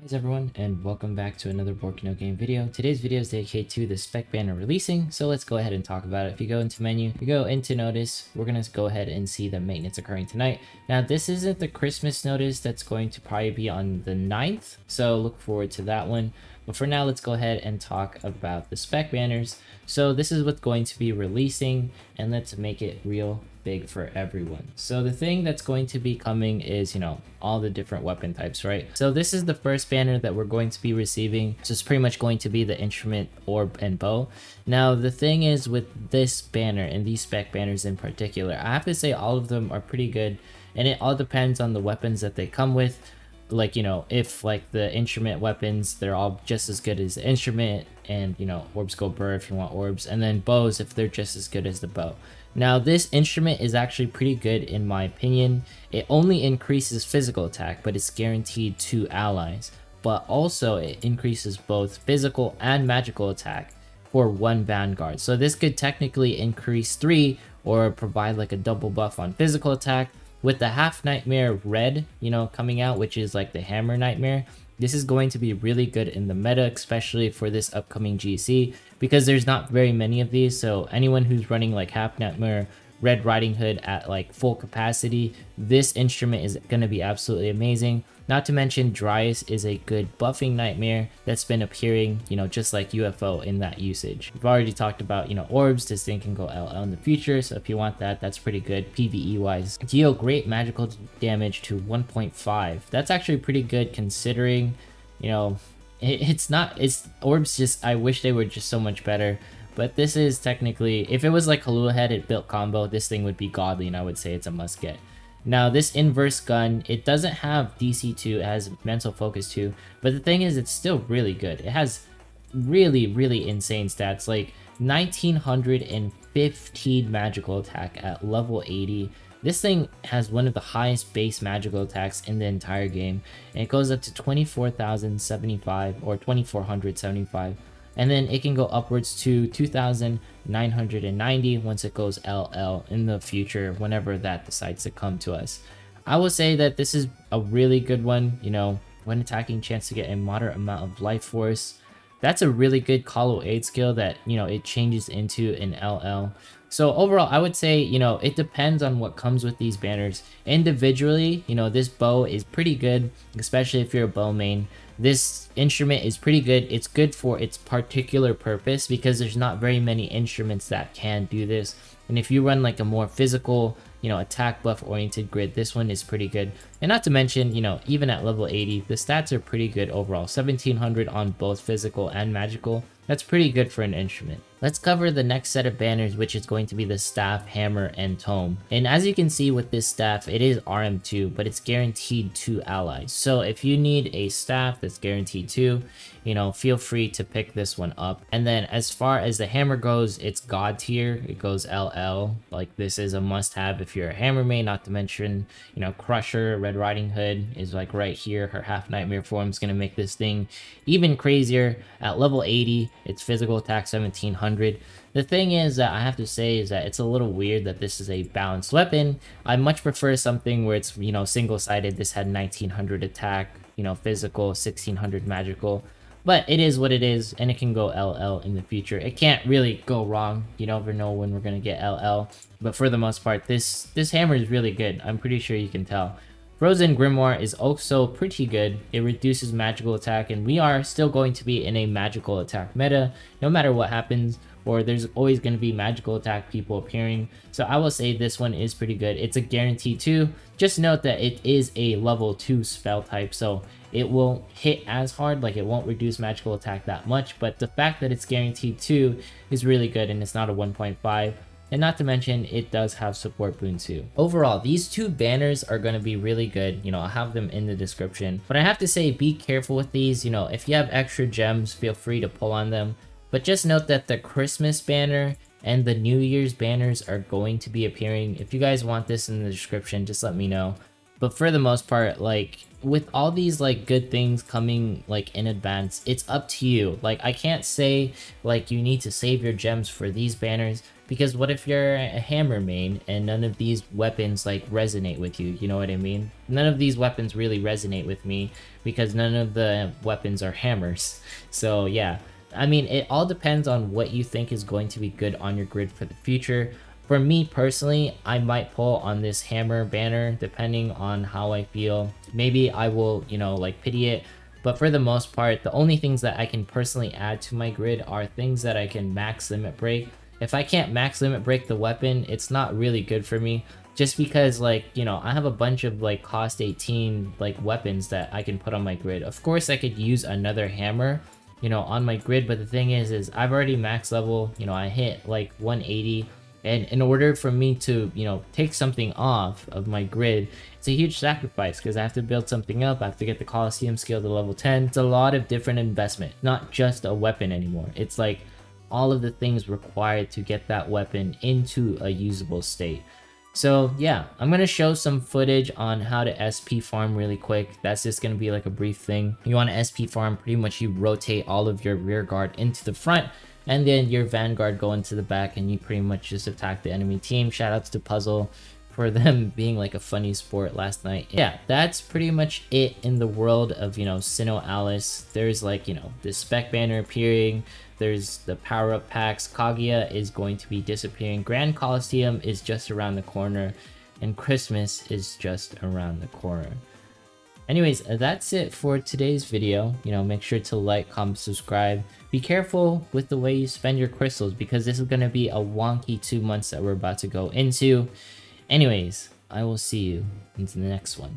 Hi everyone and welcome back to another Borkono game video. Today's video is dedicated to the spec banner releasing, so let's go ahead and talk about it. If you go into menu, you go into notice, we're going to go ahead and see the maintenance occurring tonight. Now this isn't the Christmas notice that's going to probably be on the 9th, so look forward to that one. But for now, let's go ahead and talk about the spec banners. So this is what's going to be releasing and let's make it real big for everyone. So the thing that's going to be coming is, you know, all the different weapon types, right? So this is the first banner that we're going to be receiving. So it's pretty much going to be the instrument, orb, and bow. Now the thing is with this banner and these spec banners in particular, I have to say all of them are pretty good and it all depends on the weapons that they come with like you know if like the instrument weapons they're all just as good as the instrument and you know orbs go burr if you want orbs and then bows if they're just as good as the bow now this instrument is actually pretty good in my opinion. It only increases physical attack but it's guaranteed to allies. But also it increases both physical and magical attack for one vanguard. So this could technically increase 3 or provide like a double buff on physical attack. With the half nightmare red, you know, coming out, which is like the hammer nightmare, this is going to be really good in the meta, especially for this upcoming GC, because there's not very many of these, so anyone who's running like Half Nightmare Red Riding Hood at like full capacity, this instrument is going to be absolutely amazing. Not to mention Dryas is a good buffing nightmare that's been appearing, you know, just like UFO in that usage. We've already talked about, you know, orbs, this thing can go LL in the future, so if you want that, that's pretty good PvE wise. Deal great magical damage to 1.5. That's actually pretty good considering, you know, it's not, it's, orbs just, I wish they were just so much better. But this is technically, if it was like Halua Head, it built combo, this thing would be godly and I would say it's a must get. Now this inverse gun, it doesn't have DC2, it has mental focus 2, but the thing is it's still really good. It has really, really insane stats, like 1915 magical attack at level 80. This thing has one of the highest base magical attacks in the entire game, and it goes up to 24,075 or 2475 and then it can go upwards to 2990 once it goes LL in the future whenever that decides to come to us. I will say that this is a really good one, you know, when attacking chance to get a moderate amount of life force. That's a really good Colo aid skill that, you know, it changes into an LL. So overall, I would say, you know, it depends on what comes with these banners. Individually, you know, this bow is pretty good, especially if you're a bow main. This instrument is pretty good. It's good for its particular purpose because there's not very many instruments that can do this. And if you run like a more physical, you know, attack buff oriented grid, this one is pretty good. And not to mention, you know, even at level 80, the stats are pretty good overall. 1700 on both physical and magical. That's pretty good for an instrument. Let's cover the next set of banners, which is going to be the staff, hammer, and tome. And as you can see with this staff, it is RM2, but it's guaranteed to allies. So if you need a staff that's guaranteed to, you know, feel free to pick this one up. And then as far as the hammer goes, it's god tier. It goes LL. Like this is a must have if you're a hammer main, not to mention, you know, Crusher, Red Riding Hood is like right here. Her half nightmare form is going to make this thing even crazier. At level 80, it's physical attack 1700 100. The thing is that I have to say is that it's a little weird that this is a balanced weapon. I much prefer something where it's, you know, single-sided. This had 1900 attack, you know, physical, 1600 magical. But it is what it is, and it can go LL in the future. It can't really go wrong. You never know when we're going to get LL. But for the most part, this, this hammer is really good. I'm pretty sure you can tell. Frozen Grimoire is also pretty good. It reduces magical attack, and we are still going to be in a magical attack meta, no matter what happens, or there's always going to be magical attack people appearing. So I will say this one is pretty good. It's a guarantee too. Just note that it is a level 2 spell type, so it won't hit as hard, like it won't reduce magical attack that much, but the fact that it's guaranteed 2 is really good, and it's not a 1.5. And not to mention, it does have support boon too. Overall, these two banners are going to be really good. You know, I'll have them in the description. But I have to say, be careful with these. You know, if you have extra gems, feel free to pull on them. But just note that the Christmas banner and the New Year's banners are going to be appearing. If you guys want this in the description, just let me know. But for the most part, like, with all these, like, good things coming, like, in advance, it's up to you. Like, I can't say, like, you need to save your gems for these banners Because what if you're a hammer main and none of these weapons like resonate with you? You know what I mean? None of these weapons really resonate with me because none of the weapons are hammers. So yeah, I mean, it all depends on what you think is going to be good on your grid for the future. For me personally, I might pull on this hammer banner depending on how I feel. Maybe I will, you know, like pity it. But for the most part, the only things that I can personally add to my grid are things that I can max limit break. If I can't max limit break the weapon, it's not really good for me. Just because like, you know, I have a bunch of like cost 18 like weapons that I can put on my grid. Of course I could use another hammer, you know, on my grid. But the thing is, is I've already max level, you know, I hit like 180 and in order for me to, you know, take something off of my grid, it's a huge sacrifice because I have to build something up. I have to get the Colosseum skill to level 10. It's a lot of different investment, not just a weapon anymore. It's like all of the things required to get that weapon into a usable state. So yeah, I'm going to show some footage on how to SP farm really quick. That's just going to be like a brief thing. You want to SP farm, pretty much you rotate all of your rear guard into the front and then your vanguard go into the back and you pretty much just attack the enemy team. Shoutouts to Puzzle for them being like a funny sport last night. Yeah, that's pretty much it in the world of, you know, SINoALICE. There's like, you know, the spec banner appearing. There's the power-up packs. Kaguya is going to be disappearing. Grand Coliseum is just around the corner. And Christmas is just around the corner. Anyways, uh, that's it for today's video. You know, make sure to like, comment, subscribe. Be careful with the way you spend your crystals because this is going to be a wonky two months that we're about to go into. Anyways, I will see you into the next one.